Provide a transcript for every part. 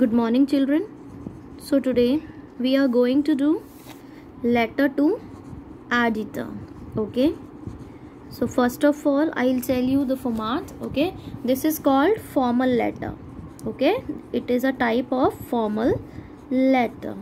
good morning children. So today we are going to do letter to editor okay? So first of all i'll tell you the format okay? This is called formal letter okay? It is a type of formal letter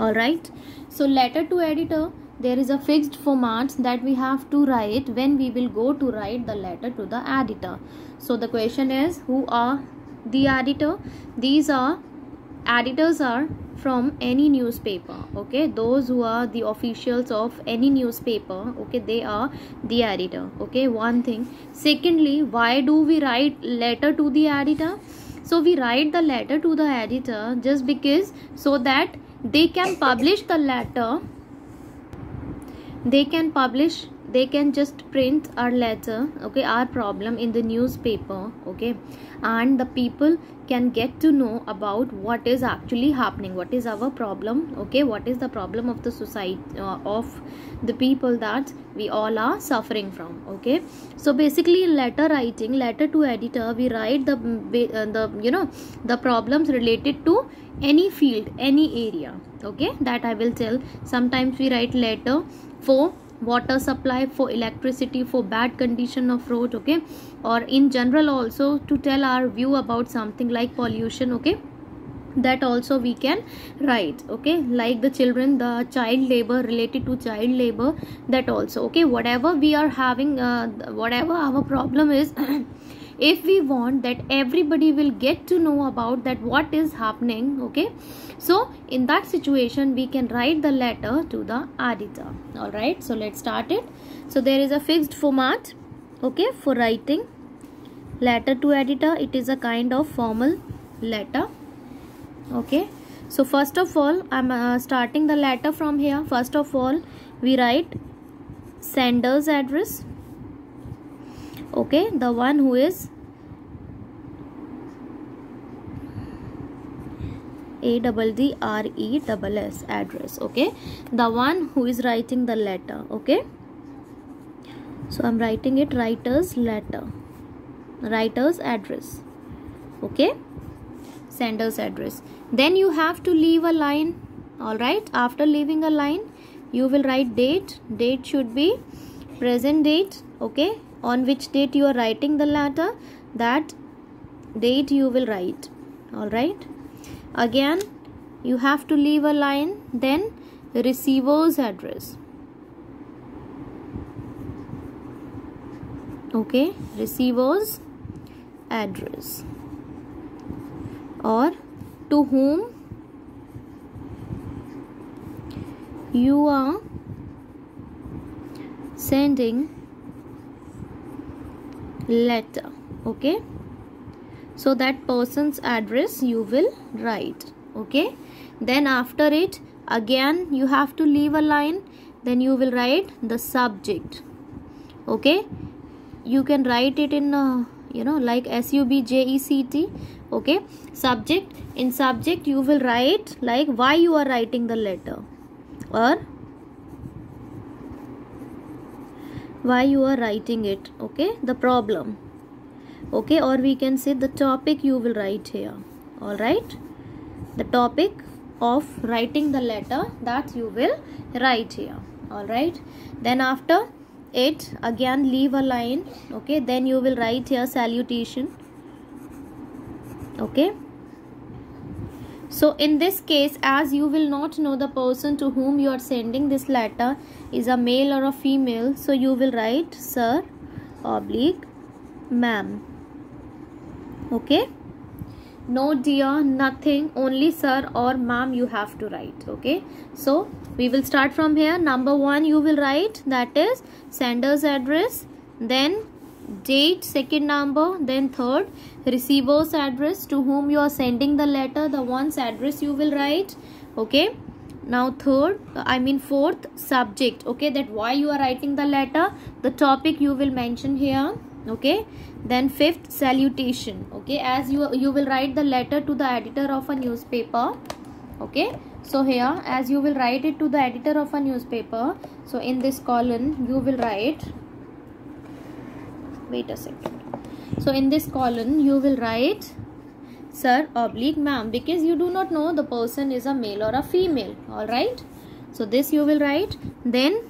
all right? So letter to editor there is a fixed format that we have to write when we will go to write the letter to the editor. So the question is who are the editor these are editors are from any newspaper okay? Those who are the officials of any newspaper okay? They are the editor okay? One thing. Secondly why do we write letter to the editor? So we write the letter to the editor just because so that they can publish the letter they can publish they can just print our letter okay our problem in the newspaper okay and the people can get to know about what is actually happening what is our problem okay what is the problem of the society uh, of the people that we all are suffering from okay. So basically letter writing letter to editor we write the uh, the you know the problems related to any field any area okay that i will tell. Sometimes we write letter for water supply for electricity for bad condition of road okay? Or in general also to tell our view about something like pollution okay? That also we can write okay? Like the children the child labor related to child labor that also okay? Whatever we are having uh, whatever our problem is if we want that everybody will get to know about that what is happening okay? So in that situation we can write the letter to the editor all right so let's start it. So there is a fixed format okay for writing letter to editor it is a kind of formal letter okay? So first of all i'm uh, starting the letter from here. First of all we write sender's address okay the one who is a double d r e double s address okay? The one who is writing the letter okay? So i'm writing it writer's letter writer's address okay? Sender's address. Then you have to leave a line all right after leaving a line you will write date. Date should be present date okay on which date you are writing the letter that date you will write. All right? Again you have to leave a line then receiver's address. Okay? Receiver's address. Or to whom you are sending letter okay? So that person's address you will write okay? Then after it again you have to leave a line then you will write the subject okay? You can write it in uh, you know like s u b j e c t okay? Subject in subject you will write like why you are writing the letter or why you are writing it okay? The problem okay? Or we can say the topic you will write here all right the topic of writing the letter that you will write here all right then after it again leave a line okay? Then you will write here salutation okay so in this case as you will not know the person to whom you are sending this letter is a male or a female so you will write sir oblique ma'am. Okay? No dear nothing only sir or ma'am you have to write. Okay? So we will start from here. Number one you will write that is sender's address then date second number then third receiver's address to whom you are sending the letter the one's address you will write okay? Now third i mean fourth subject okay? That why you are writing the letter the topic you will mention here okay? Then fifth salutation okay? As you you will write the letter to the editor of a newspaper okay? So here as you will write it to the editor of a newspaper so in this column you will write wait a second so in this column you will write sir oblique ma'am because you do not know the person is a male or a female. All right? So this you will write. Then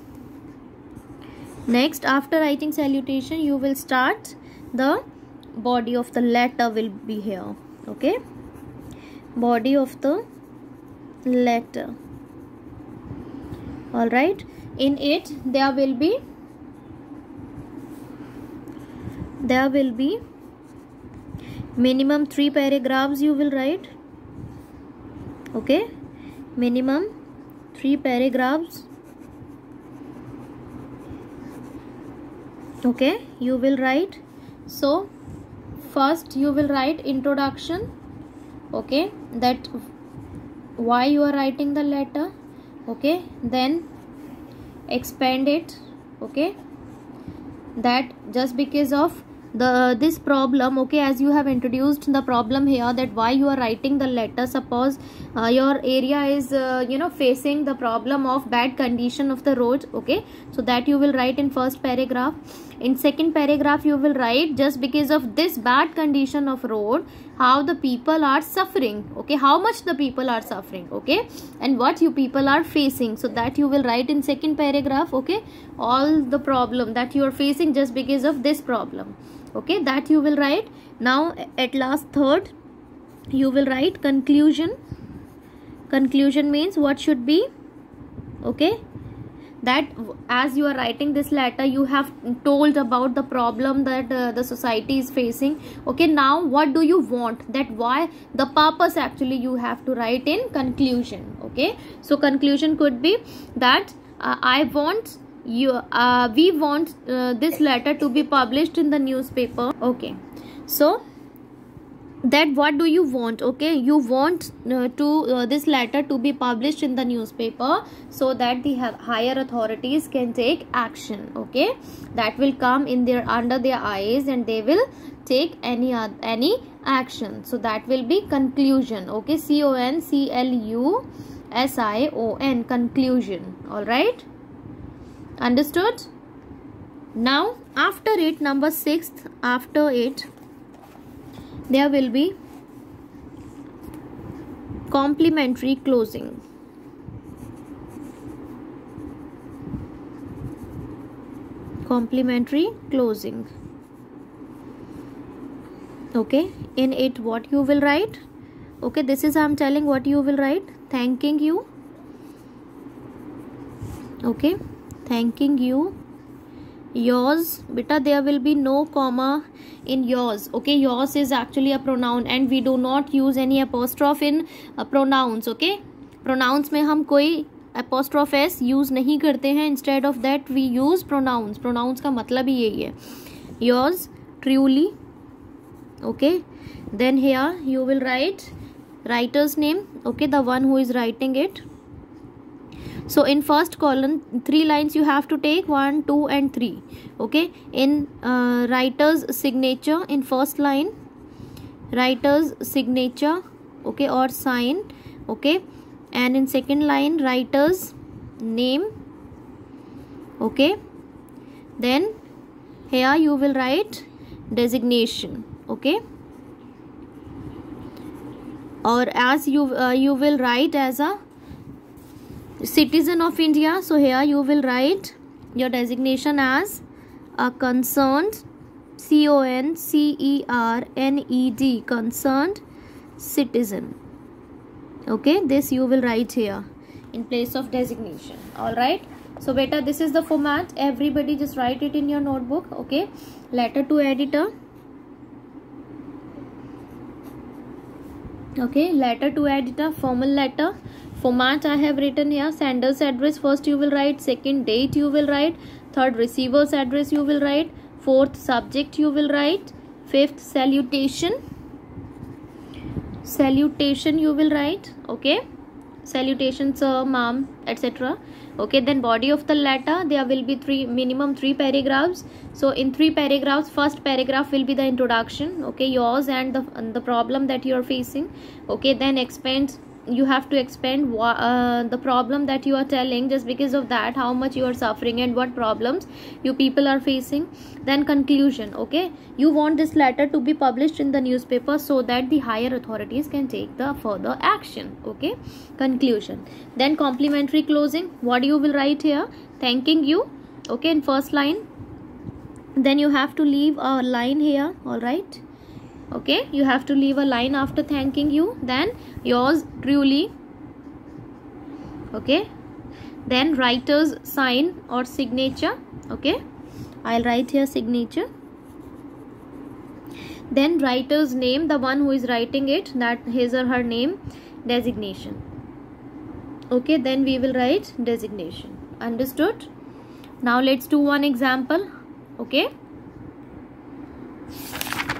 next after writing salutation you will start the body of the letter will be here. Okay? Body of the letter. All right? In it there will be there will be minimum three paragraphs you will write. Okay? Minimum three paragraphs. Okay? You will write. So first you will write introduction. Okay? That why you are writing the letter. Okay? Then expand it. Okay that just because of the this problem okay as you have introduced the problem here that why you are writing the letter suppose uh, your area is uh, you know facing the problem of bad condition of the roads okay so that you will write in first paragraph. In second paragraph you will write just because of this bad condition of road how the people are suffering okay? How much the people are suffering okay? And what you people are facing. So that you will write in second paragraph okay? All the problem that you are facing just because of this problem okay? That you will write. Now at last third you will write conclusion. Conclusion means what should be okay that as you are writing this letter you have told about the problem that uh, the society is facing. Okay now what do you want? That why the purpose actually you have to write in conclusion. Okay so conclusion could be that uh, i want you uh, we want uh, this letter to be published in the newspaper. Okay so that what do you want okay? You want uh, to uh, this letter to be published in the newspaper so that the higher authorities can take action okay? That will come in their under their eyes and they will take any uh, any action. So that will be conclusion okay? C o n c l u s i o n conclusion all right? Understood? Now after it number sixth after it there will be complimentary closing. Complimentary closing. Okay in it what you will write? Okay this is i'm telling what you will write. Thanking you. Okay thanking you yours beta there will be no comma in yours okay yours is actually a pronoun and we do not use any apostrophe in uh, pronouns okay pronouns में हम कोई apostrophe s use नहीं करते हैं instead of that we use pronouns pronouns का मतलब ही यही है yours truly okay then here you will write writer's name okay the one who is writing it so in first column three lines you have to take one two and three. Okay? In uh, writer's signature in first line writer's signature okay or sign okay? And in second line writer's name okay? Then here you will write designation okay? Or as you uh, you will write as a citizen of India. So here you will write your designation as a concerned C-O-N-C-E-R-N-E-D concerned citizen. Okay, this you will write here in place of designation. Alright. So beta this is the format. Everybody just write it in your notebook. Okay. Letter to editor. Okay. Letter to editor. Formal letter format I have written here sender's address first you will write second date you will write third receiver's address you will write fourth subject you will write fifth salutation salutation you will write okay? Salutation sir ma'am etc okay? Then body of the letter there will be three minimum three paragraphs. So in three paragraphs first paragraph will be the introduction okay? Yours and the, and the problem that you are facing okay? Then explains you have to expand uh, the problem that you are telling just because of that how much you are suffering and what problems you people are facing. Then conclusion okay? You want this letter to be published in the newspaper so that the higher authorities can take the further action okay? Conclusion. Then complimentary closing. What you will write here? Thanking you okay in first line. Then you have to leave a line here all right okay you have to leave a line after thanking you then yours truly. Okay then writer's sign or signature. Okay i'll write here signature. Then writer's name the one who is writing it that his or her name designation. Okay then we will write designation. Understood? Now let's do one example. Okay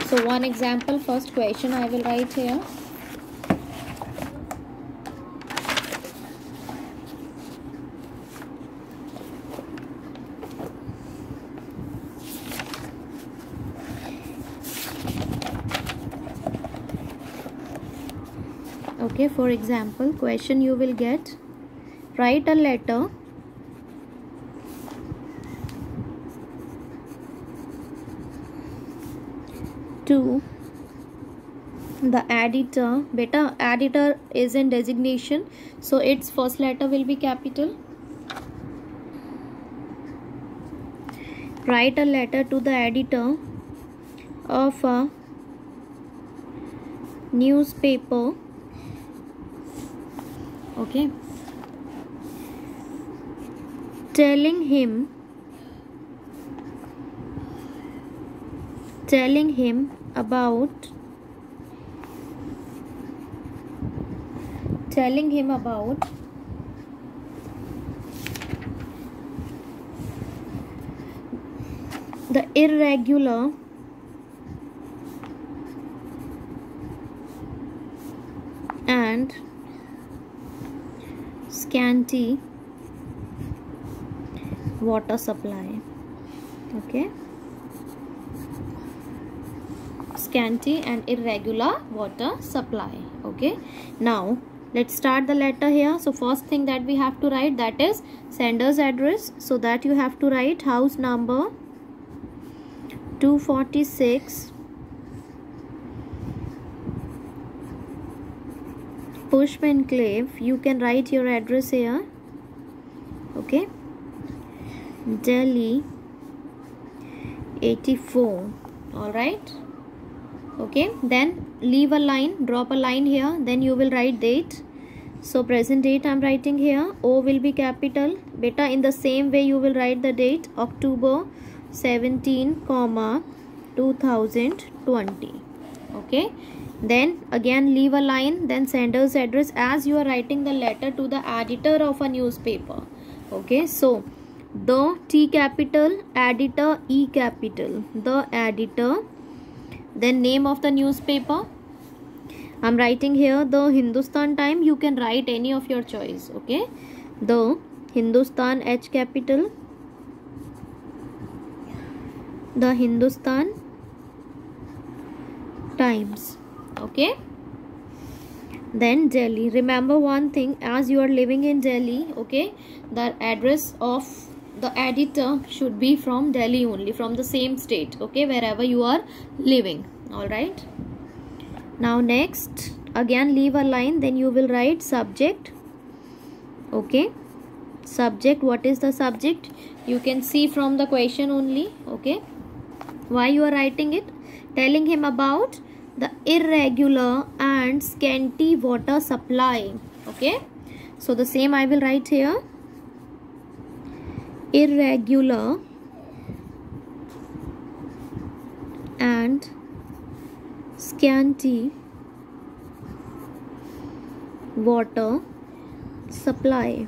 so one example first question i will write here. Okay for example question you will get. Write a letter to the editor. Beta editor is in designation so its first letter will be capital. Write a letter to the editor of a newspaper. Okay. Telling him telling him about telling him about the irregular and scanty water supply. Okay scanty and irregular water supply okay? Now let's start the letter here. So first thing that we have to write that is sender's address. So that you have to write house number 246 Pushp Enclave you can write your address here okay? Delhi 84 all right okay then leave a line drop a line here then you will write date. So present date i'm writing here o will be capital. Beta in the same way you will write the date october 17 comma 2020 okay then again leave a line then sender's address as you are writing the letter to the editor of a newspaper. Okay so the t capital editor e capital the editor then name of the newspaper. I'm writing here the hindustan time. You can write any of your choice okay? The hindustan h capital. The hindustan times okay? Then delhi. Remember one thing as you are living in delhi okay? The address of the editor should be from Delhi only from the same state okay wherever you are living all right? Now next again leave a line then you will write subject okay? Subject what is the subject? You can see from the question only okay? Why you are writing it? Telling him about the irregular and scanty water supply okay? So the same i will write here irregular and scanty water supply.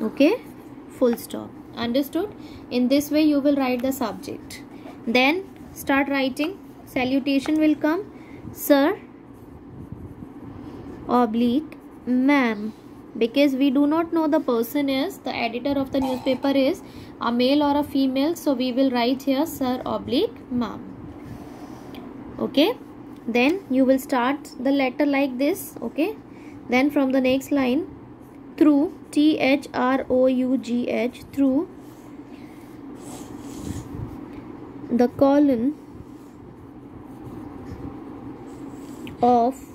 Okay? Full stop. Understood? In this way you will write the subject. Then start writing. Salutation will come. Sir oblique ma'am because we do not know the person is the editor of the newspaper is a male or a female so we will write here sir oblique ma'am. Okay? Then you will start the letter like this okay? Then from the next line through t h r o u g h through the colon of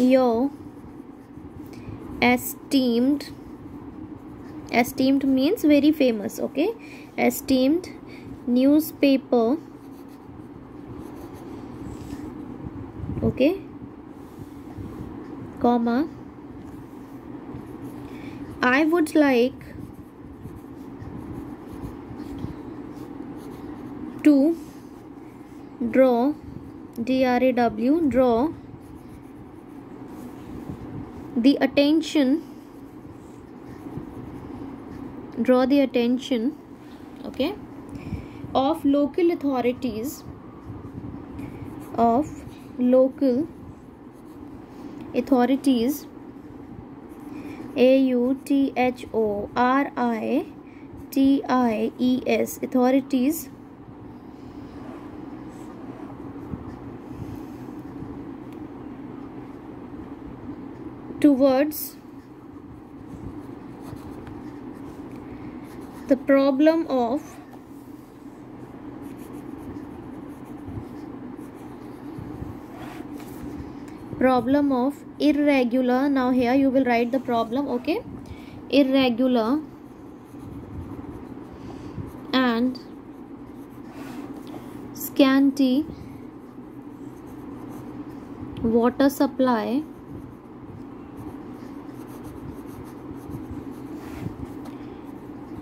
your esteemed. Esteemed means very famous okay? Esteemed newspaper. Okay? Comma. I would like to draw d r a w draw the attention draw the attention okay of local authorities of local authorities a u t h o r i t i e s authorities towards the problem of problem of irregular. Now here you will write the problem okay? Irregular and scanty water supply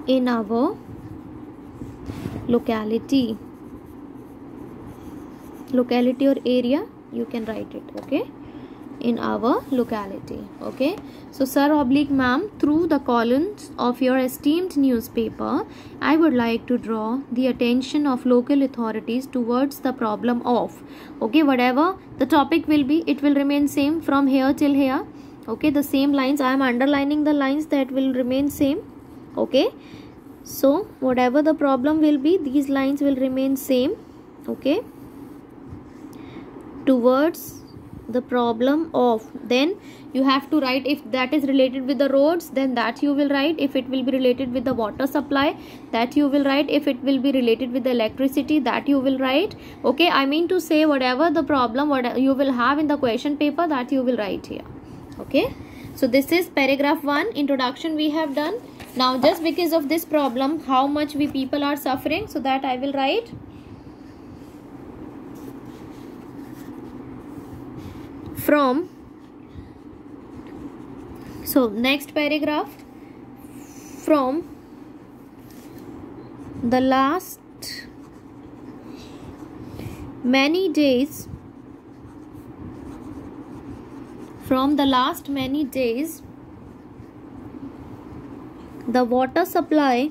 in our locality. Locality or area you can write it okay? In our locality okay? So sir oblique ma'am through the columns of your esteemed newspaper i would like to draw the attention of local authorities towards the problem of okay? Whatever the topic will be it will remain same from here till here okay? The same lines i am underlining the lines that will remain same okay? So whatever the problem will be these lines will remain same. Okay? Towards the problem of then you have to write if that is related with the roads then that you will write. If it will be related with the water supply that you will write. If it will be related with the electricity that you will write. Okay? I mean to say whatever the problem what you will have in the question paper that you will write here. Okay? So this is paragraph 1 introduction we have done now just because of this problem how much we people are suffering so that I will write. From so next paragraph. From the last many days from the last many days the water supply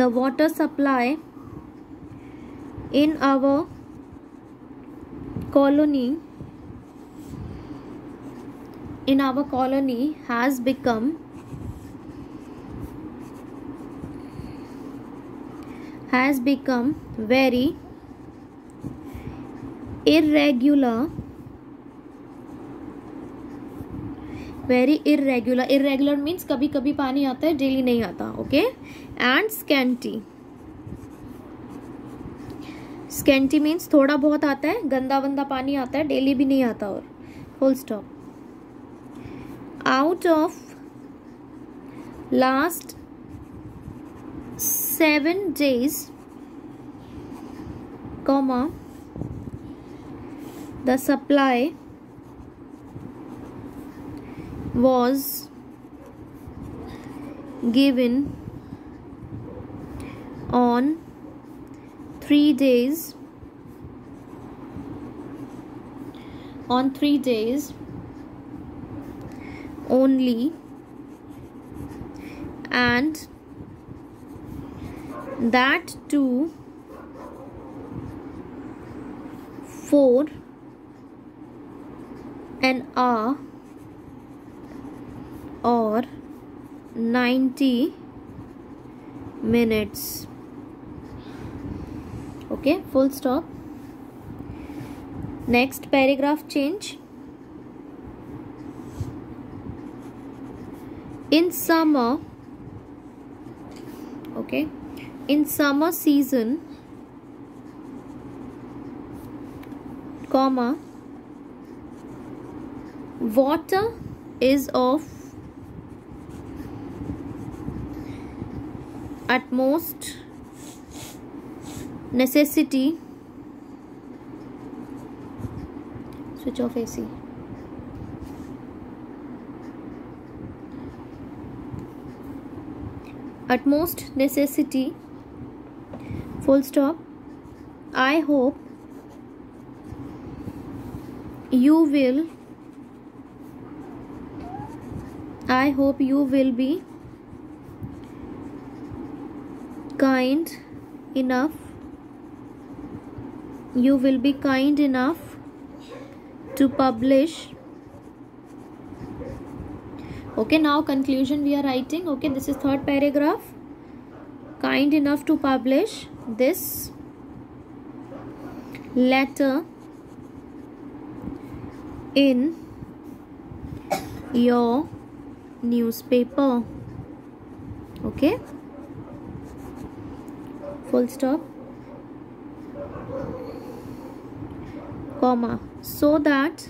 the water supply in our colony in our colony has become has become very irregular very irregular irregular means कभी कभी पानी आता है daily नहीं आता okay and scanty scanty means थोड़ा बहुत आता है, गंदा वंदा पानी आता है डेली भी नहीं आता और full stop out of last seven days comma the supply was given on three days on three days only and that too for an hour or 90 minutes okay full stop next paragraph change in summer okay in summer season comma water is of utmost necessity. Switch off AC utmost necessity. Full stop. I hope you will I hope you will be kind enough you will be kind enough to publish. Okay now conclusion we are writing. Okay this is third paragraph. Kind enough to publish this letter in your newspaper. Okay full stop. Comma. So that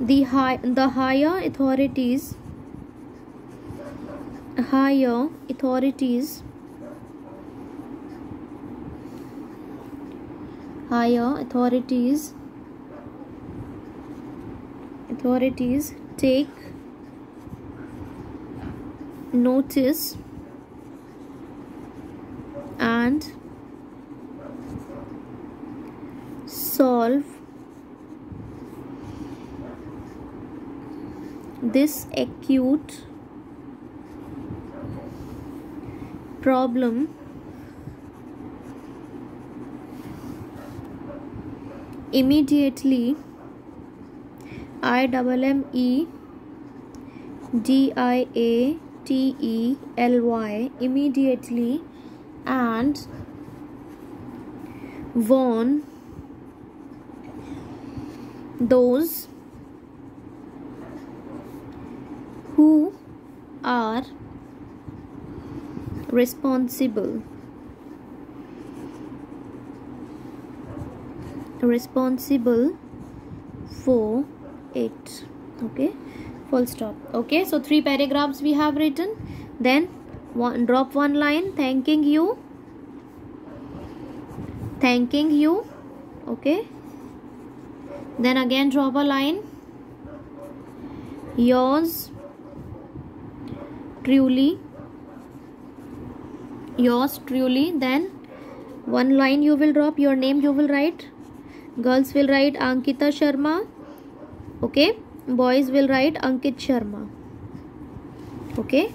the high the higher authorities higher authorities higher authorities authorities take notice and solve this acute problem immediately I double M E D I A T E L Y immediately and warn those who are responsible. Responsible for it. Okay? Full stop. Okay? So three paragraphs we have written. Then one drop one line thanking you. Thanking you. Okay. Then again drop a line. Yours truly. Yours truly. Then one line you will drop your name you will write. Girls will write ankita sharma. Okay. Boys will write ankit sharma. Okay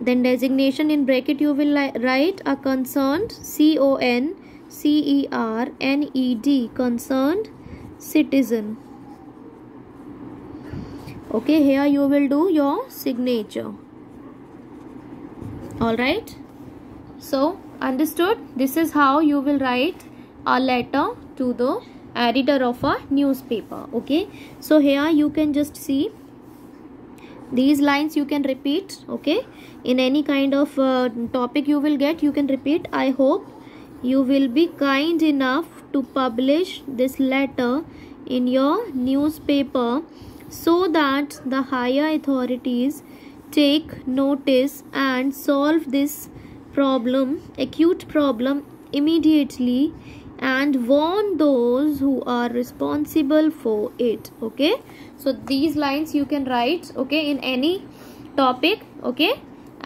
then designation in bracket you will write a concerned c o n c e r n e d concerned citizen. Okay here you will do your signature. All right? So understood? This is how you will write a letter to the editor of a newspaper. Okay? So here you can just see these lines you can repeat okay? In any kind of uh, topic you will get you can repeat i hope you will be kind enough to publish this letter in your newspaper so that the higher authorities take notice and solve this problem acute problem immediately and warn those who are responsible for it okay so these lines you can write okay in any topic okay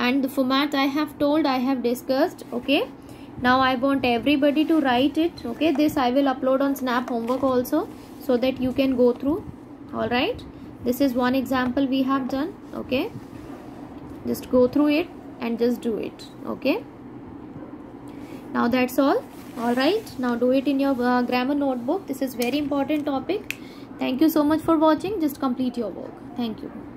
and the format i have told i have discussed okay. Now i want everybody to write it okay. This i will upload on snap homework also so that you can go through all right this is one example we have done okay. Just go through it and just do it okay. Now that's all all right now do it in your uh, grammar notebook. This is very important topic thank you so much for watching. Just complete your work. Thank you